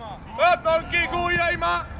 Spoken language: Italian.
Öp, Donkey, Kuya,